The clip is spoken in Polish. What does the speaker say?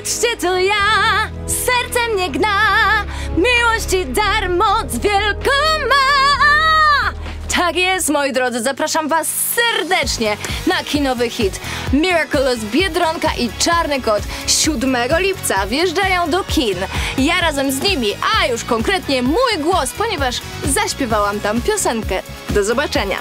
Patrzcie, to ja, serce mnie gna, miłości dar moc wielką ma. Tak jest, moi drodzy, zapraszam was serdecznie na kinowy hit Miraculous Biedronka i Czarny Kot 7 lipca wjeżdżają do kin. Ja razem z nimi, a już konkretnie mój głos, ponieważ zaśpiewałam tam piosenkę. Do zobaczenia.